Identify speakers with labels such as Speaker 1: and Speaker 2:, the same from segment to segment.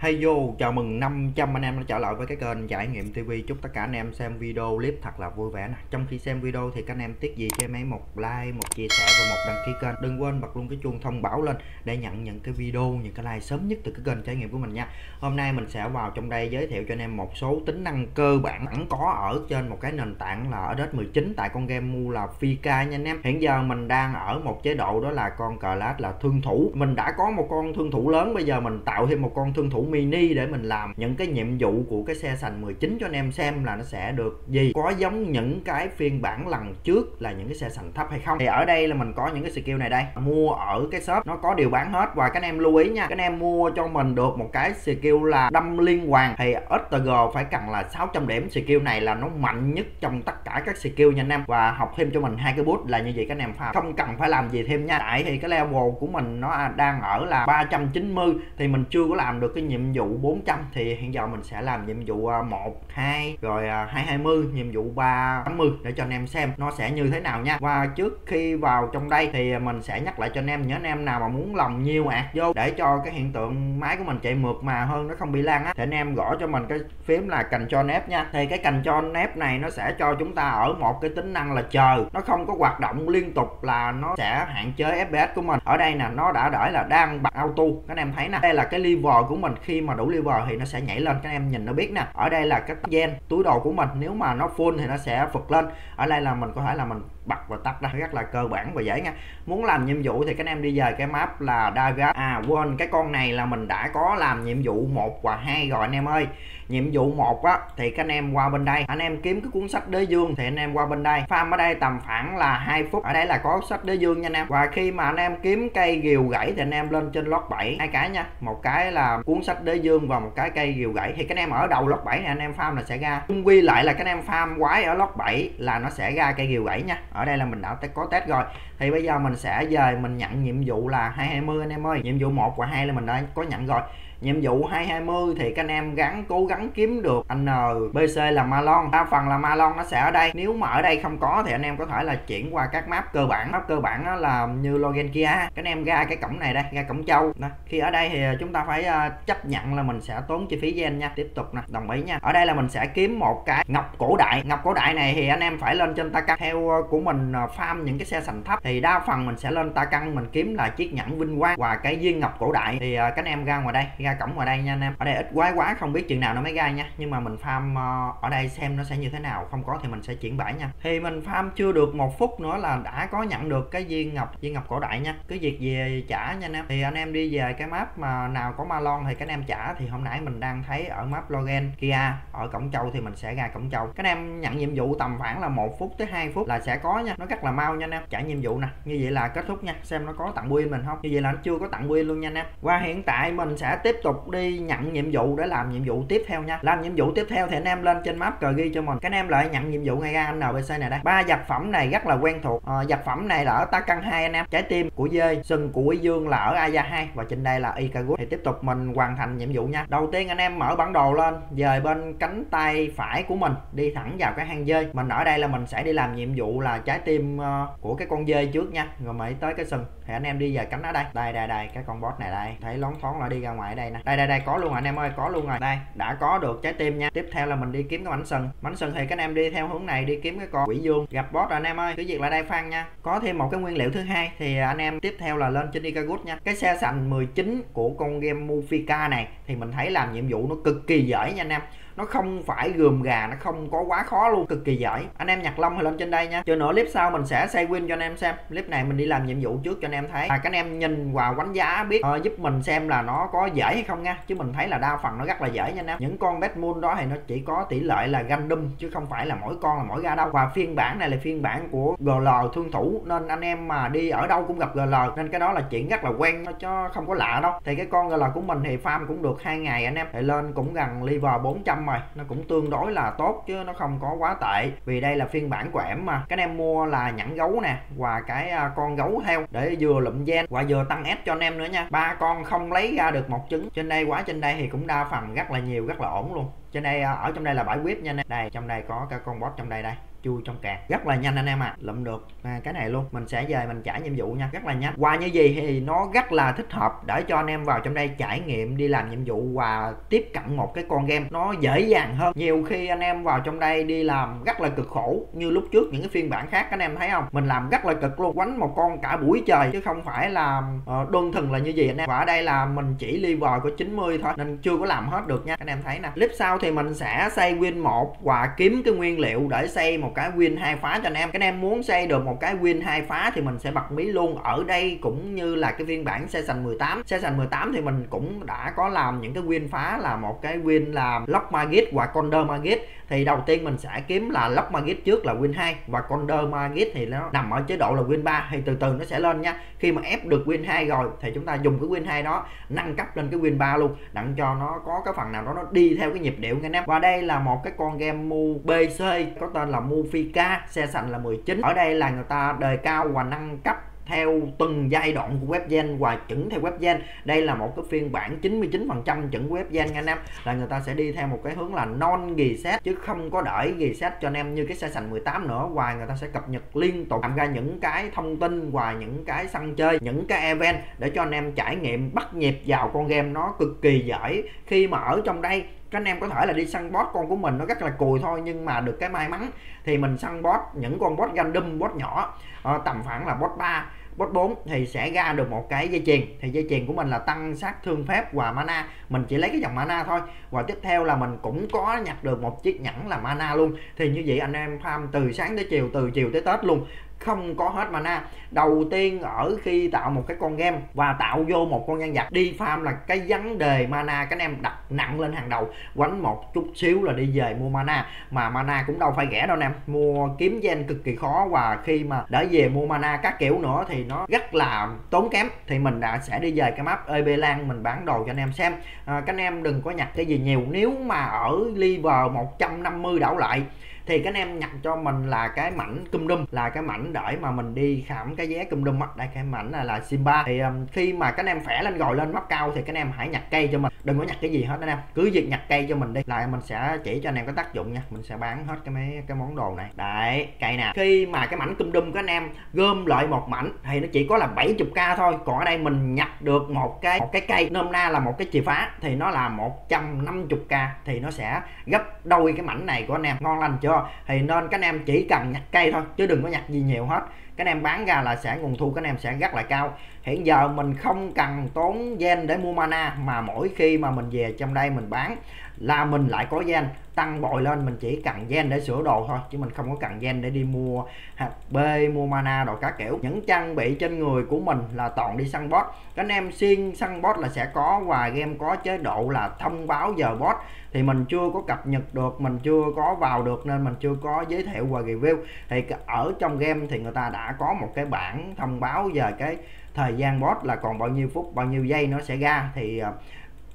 Speaker 1: Hey yo, chào mừng 500 anh em đã trở lại với cái kênh trải nghiệm TV Chúc tất cả anh em xem video clip thật là vui vẻ nè Trong khi xem video thì các anh em tiếc gì cho em ấy? Một like, một chia sẻ và một đăng ký kênh. Đừng quên bật luôn cái chuông thông báo lên để nhận những cái video, những cái like sớm nhất từ cái kênh trải nghiệm của mình nha. Hôm nay mình sẽ vào trong đây giới thiệu cho anh em một số tính năng cơ bản sẵn có ở trên một cái nền tảng là ở đất 19 tại con game mua là Fika nha anh em. Hiện giờ mình đang ở một chế độ đó là con cờ lát là thương thủ. Mình đã có một con thương thủ lớn, bây giờ mình tạo thêm một con thương thủ mini để mình làm những cái nhiệm vụ của cái xe sành 19 cho anh em xem là nó sẽ được gì. Có giống những cái phiên bản lần trước là những cái xe sành thấp hay không? Thì ở đây là mình có những cái skill này đây. Mua ở cái shop, nó có điều bán hết. Và các anh em lưu ý nha, các anh em mua cho mình được một cái skill là đâm liên hoàn. Thì STG phải cần là 600 điểm. Skill này là nó mạnh nhất trong tất cả các skill nha anh em. Và học thêm cho mình hai cái bút là như vậy các anh em phải không cần phải làm gì thêm nha. Tại thì cái level của mình nó đang ở là 390 thì mình chưa có làm được cái nhiệm nhiệm vụ 400 thì hiện giờ mình sẽ làm nhiệm vụ à, 1 2 rồi à, 220 nhiệm vụ 380 để cho anh em xem nó sẽ như thế nào nha. Và trước khi vào trong đây thì mình sẽ nhắc lại cho anh em, nhớ anh em nào mà muốn lòng nhiều ạt vô để cho cái hiện tượng máy của mình chạy mượt mà hơn nó không bị lan á, thì anh em gõ cho mình cái phím là cành cho nếp nha. Thì cái cành cho nếp này nó sẽ cho chúng ta ở một cái tính năng là chờ, nó không có hoạt động liên tục là nó sẽ hạn chế fps của mình. Ở đây nè, nó đã đợi là đang bật auto, các anh em thấy nè. Đây là cái level của mình khi khi mà đủ lever thì nó sẽ nhảy lên. Các em nhìn nó biết nè, ở đây là cái gen túi đồ của mình. Nếu mà nó full thì nó sẽ phục lên. Ở đây là mình có thể là mình bật và tắt ra, rất là cơ bản và dễ nha. Muốn làm nhiệm vụ thì các em đi về cái map là Daga. À quên, cái con này là mình đã có làm nhiệm vụ một và hai rồi anh em ơi nhiệm vụ một á, thì các anh em qua bên đây. Anh em kiếm cái cuốn sách đế dương thì anh em qua bên đây. Farm ở đây tầm khoảng là 2 phút. Ở đây là có sách đế dương nha anh em. Và khi mà anh em kiếm cây rìu gãy thì anh em lên trên lót 7 hai cái nha, một cái là cuốn sách đế dương và một cái cây rìu gãy. Thì các anh em ở đầu lót 7 thì anh em farm là sẽ ra. Chung quy lại là các anh em farm quái ở lót 7 là nó sẽ ra cây rìu gãy nha. Ở đây là mình đã có test rồi. Thì bây giờ mình sẽ về mình nhận nhiệm vụ là 220 anh em ơi. Nhiệm vụ 1 và 2 là mình đã có nhận rồi nhiệm vụ 220 thì các anh em gắn cố gắng kiếm được anh NBC là Malon. Đa phần là Malon nó sẽ ở đây. Nếu mà ở đây không có thì anh em có thể là chuyển qua các map cơ bản. Map cơ bản đó là như Logan Kia. Các anh em ra cái cổng này đây, ra cổng châu. Đó. khi ở đây thì chúng ta phải ờ, chấp nhận là mình sẽ tốn chi phí gen nha. Tiếp tục nè, đồng ý nha. Ở đây là mình sẽ kiếm một cái ngọc cổ đại. Ngọc cổ đại này thì anh em phải lên trên ta căn theo ờ, của mình ờ, farm những cái xe sành thấp thì đa phần mình sẽ lên ta căn mình kiếm là chiếc nhẫn vinh quang và cái viên ngọc cổ đại. Thì các anh em ra ngoài đây, ra ra cổng ngoài đây nha anh em. Ở đây ít quái quá, không biết chừng nào nó mới ra nha. Nhưng mà mình farm ờ, ở đây xem nó sẽ như thế nào. Không có thì mình sẽ chuyển bãi nha. Thì mình farm chưa được một phút nữa là đã có nhận được cái viên ngọc viên ngọc cổ đại nha. Cứ việc về trả nha anh em. Thì anh em đi về cái map mà nào có malon thì các anh em trả. Thì hôm nãy mình đang thấy ở map logan kia, ở cổng châu thì mình sẽ ra cổng châu các anh em nhận nhiệm vụ tầm khoảng là một phút tới 2 phút là sẽ có nha. Nó rất là mau nha anh em. Trả nhiệm vụ nè. Như vậy là kết thúc nha. Xem nó có tặng win mình không. Như vậy là nó chưa có tặng win luôn nha anh em. Và hiện tại mình sẽ tiếp tục đi nhận nhiệm vụ để làm nhiệm vụ tiếp theo nha. Làm nhiệm vụ tiếp theo thì anh em lên trên map cờ ghi cho mình. Các anh em lại nhận nhiệm vụ ngay ra nbc này đây. Ba vật phẩm này rất là quen thuộc. À, vật phẩm này là ở ta căn hai anh em. Trái tim của dê sừng của dương là ở Aya hai và trên đây là Ikagut. Thì tiếp tục mình hoàn thành nhiệm vụ nha. Đầu tiên anh em mở bản đồ lên về bên cánh tay phải của mình đi thẳng vào cái hang dê. Mình ở đây là mình sẽ đi làm nhiệm vụ là trái tim uh, của cái con dê trước nha. Rồi mới tới cái sừng. Thì anh em đi về cánh ở đây. Đây đây đây cái con boss này đây. Thấy lón thoáng là đi ra ngoài đây nè. Đây đây đây, có luôn rồi, anh em ơi, có luôn rồi. Đây, đã có được trái tim nha. Tiếp theo là mình đi kiếm cái bánh sừng. Bánh sừng thì các anh em đi theo hướng này, đi kiếm cái con quỷ dương gặp boss rồi, anh em ơi, cứ việc lại đây phan nha. Có thêm một cái nguyên liệu thứ hai thì anh em tiếp theo là lên trên Ikagut nha. Cái xe sành 19 của con game Mufika này thì mình thấy làm nhiệm vụ nó cực kỳ dễ nha anh em nó không phải gườm gà nó không có quá khó luôn cực kỳ giỏi. Anh em nhặt lông thì lên trên đây nha. Chờ nữa clip sau mình sẽ xây win cho anh em xem. Clip này mình đi làm nhiệm vụ trước cho anh em thấy. Và các anh em nhìn và đánh giá biết uh, giúp mình xem là nó có dễ hay không nha. Chứ mình thấy là đa phần nó rất là dễ nha anh em. Những con Batmoon đó thì nó chỉ có tỷ lệ là random chứ không phải là mỗi con là mỗi ra đâu. Và phiên bản này là phiên bản của GL thương thủ nên anh em mà đi ở đâu cũng gặp GL nên cái đó là chuyện rất là quen nó cho không có lạ đâu. Thì cái con GL của mình thì farm cũng được hai ngày anh em. Thì lên cũng gần level 400 rồi. Nó cũng tương đối là tốt chứ nó không có quá tệ. Vì đây là phiên bản của em mà. Các em mua là nhẫn gấu nè, và cái à, con gấu heo để vừa lụm gen, và vừa tăng ép cho anh em nữa nha. Ba con không lấy ra được một trứng. Trên đây, quá trên đây thì cũng đa phần rất là nhiều, rất là ổn luôn. Trên đây à, ở trong đây là bãi quýt nha anh em. Đây, trong đây có cái con boss trong đây đây chui trong cạc. Rất là nhanh anh em ạ. À. lụm được. À, cái này luôn. Mình sẽ về mình trả nhiệm vụ nha. Rất là nhanh. Qua như gì thì nó rất là thích hợp để cho anh em vào trong đây trải nghiệm đi làm nhiệm vụ và tiếp cận một cái con game nó dễ dàng hơn. Nhiều khi anh em vào trong đây đi làm rất là cực khổ như lúc trước những cái phiên bản khác anh em thấy không? Mình làm rất là cực luôn. Quánh một con cả buổi trời chứ không phải là uh, đơn thuần là như gì anh em. Và ở đây là mình chỉ level có 90 thôi nên chưa có làm hết được nha. Anh em thấy nè. Clip sau thì mình sẽ xây win một và kiếm cái nguyên liệu để xây một cái win hai phá cho anh em. Cái anh em muốn xây được một cái win hai phá thì mình sẽ bật mí luôn. Ở đây cũng như là cái phiên bản session 18 session 18 thì mình cũng đã có làm những cái win phá là một cái win là lock magit và condor magit thì đầu tiên mình sẽ kiếm là lock magit trước là win 2 và condor magit thì nó nằm ở chế độ là win 3 thì từ từ nó sẽ lên nha. Khi mà ép được win 2 rồi thì chúng ta dùng cái win 2 đó, nâng cấp lên cái win 3 luôn, đặng cho nó có cái phần nào đó nó đi theo cái nhịp điệu nghe em. Và đây là một cái con game mu BC có tên là Mufika xe sành là 19 ở đây là người ta đề cao và nâng cấp theo từng giai đoạn của web gen và chuẩn theo web gen. Đây là một cái phiên bản 99% chuẩn web gen nha anh em. Là người ta sẽ đi theo một cái hướng là non reset chứ không có đợi reset cho anh em như cái xe sành 18 nữa. Và người ta sẽ cập nhật liên tục, làm ra những cái thông tin và những cái săn chơi, những cái event để cho anh em trải nghiệm bắt nhịp vào con game nó cực kỳ giỏi khi mà ở trong đây các anh em có thể là đi săn boss con của mình, nó rất là cùi thôi, nhưng mà được cái may mắn thì mình săn boss những con boss random, boss nhỏ. Ờ, tầm khoảng là boss 3 boss 4 thì sẽ ra được một cái dây chuyền. Thì dây chuyền của mình là tăng sát thương phép và mana. Mình chỉ lấy cái dòng mana thôi. Và tiếp theo là mình cũng có nhặt được một chiếc nhẫn là mana luôn. Thì như vậy anh em farm từ sáng tới chiều, từ chiều tới tết luôn không có hết mana. Đầu tiên ở khi tạo một cái con game và tạo vô một con nhân vật đi farm là cái vấn đề mana. Các anh em đặt nặng lên hàng đầu quánh một chút xíu là đi về mua mana. Mà mana cũng đâu phải rẻ đâu anh em. Mua kiếm gen cực kỳ khó và khi mà đã về mua mana các kiểu nữa thì nó rất là tốn kém. Thì mình đã sẽ đi về cái map EB Lan mình bán đồ cho anh em xem. À, các anh em đừng có nhặt cái gì nhiều. Nếu mà ở liver 150 đảo lại thì các anh em nhặt cho mình là cái mảnh cum đum là cái mảnh để mà mình đi khảm cái vé cum đum á. Đây cái mảnh là là Simba. Thì um, khi mà các anh em khỏe lên gồi lên mắt cao thì các anh em hãy nhặt cây cho mình. Đừng có nhặt cái gì hết anh em. Cứ việc nhặt cây cho mình đi. Là mình sẽ chỉ cho anh em có tác dụng nha. Mình sẽ bán hết cái mấy cái món đồ này. Đấy cây nè. Khi mà cái mảnh cum đum các anh em gom lại một mảnh thì nó chỉ có là 70k thôi. Còn ở đây mình nhặt được một cái một cái cây nôm na là một cái chìa phá thì nó là 150k thì nó sẽ gấp đôi cái mảnh này của anh em. Ngon lành chưa? Thì nên các anh em chỉ cần nhặt cây thôi, chứ đừng có nhặt gì nhiều hết. Các anh em bán ra là sẽ nguồn thu, các anh em sẽ rất là cao. Hiện giờ mình không cần tốn gen để mua mana, mà mỗi khi mà mình về trong đây mình bán là mình lại có gen, tăng bội lên, mình chỉ cần gen để sửa đồ thôi, chứ mình không có cần gen để đi mua HP mua mana đồ các kiểu. Những trang bị trên người của mình là toàn đi săn boss các anh em xuyên săn boss là sẽ có và game có chế độ là thông báo giờ boss thì mình chưa có cập nhật được, mình chưa có vào được nên mình chưa có giới thiệu và review. Thì ở trong game thì người ta đã có một cái bảng thông báo về cái thời gian boss là còn bao nhiêu phút, bao nhiêu giây nó sẽ ra. Thì ờ,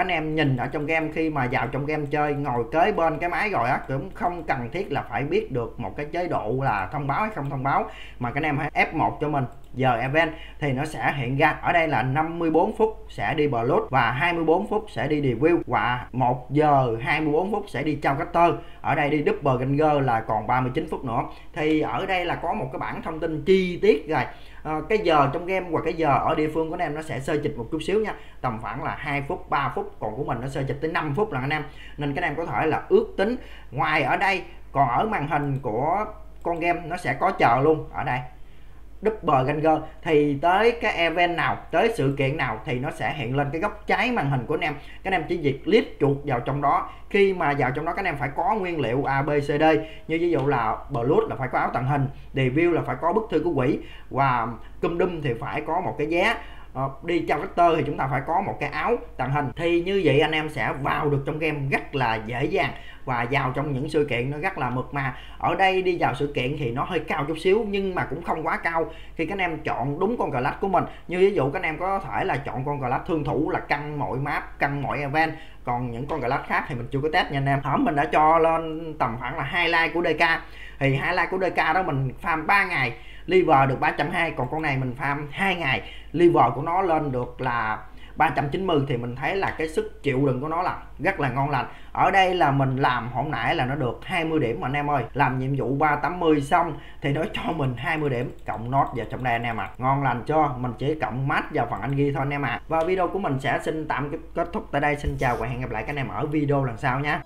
Speaker 1: các anh em nhìn ở trong game khi mà vào trong game chơi, ngồi kế bên cái máy rồi á, cũng không cần thiết là phải biết được một cái chế độ là thông báo hay không thông báo, mà các anh em hãy F1 cho mình giờ event thì nó sẽ hiện ra ở đây là 54 phút sẽ đi blood và 24 phút sẽ đi review và 1 giờ 24 phút sẽ đi trao caster. Ở đây đi double ganger là còn 39 phút nữa. Thì ở đây là có một cái bản thông tin chi tiết rồi. À, cái giờ trong game và cái giờ ở địa phương của anh em nó sẽ sơ chịch một chút xíu nha. Tầm khoảng là 2 phút 3 phút còn của mình nó sơ chịch tới 5 phút là anh em. Nên các anh em có thể là ước tính ngoài ở đây còn ở màn hình của con game nó sẽ có chờ luôn. Ở đây double ganger thì tới cái event nào, tới sự kiện nào thì nó sẽ hiện lên cái góc trái màn hình của anh em. Các anh em chỉ việc clip chuột vào trong đó. Khi mà vào trong đó, các anh em phải có nguyên liệu A, B, C, D. Như ví dụ là blood là phải có áo tàng hình review là phải có bức thư của quỷ và cum đum thì phải có một cái vé Ờ, đi trong vector thì chúng ta phải có một cái áo tàng hình. Thì như vậy anh em sẽ vào được trong game rất là dễ dàng và vào trong những sự kiện nó rất là mượt mà. Ở đây đi vào sự kiện thì nó hơi cao chút xíu nhưng mà cũng không quá cao. Khi các anh em chọn đúng con cờ lách của mình, như ví dụ các anh em có thể là chọn con cờ lách thương thủ là căng mọi map, căng mọi event còn những con cờ khác thì mình chưa có test nha anh em. Hổm mình đã cho lên tầm khoảng là hai like của DK thì hai like của DK đó mình farm 3 ngày liver được 320 còn con này mình farm 2 ngày liver của nó lên được là 390 thì mình thấy là cái sức chịu đựng của nó là rất là ngon lành. Ở đây là mình làm hồi nãy là nó được 20 điểm anh em ơi. Làm nhiệm vụ 380 xong thì nó cho mình 20 điểm cộng nốt vào trong đây anh em ạ. À. ngon lành cho mình chỉ cộng mát vào phần anh ghi thôi anh em ạ. À. và video của mình sẽ xin tạm kết thúc tại đây. Xin chào và hẹn gặp lại các anh em ở video lần sau nhé.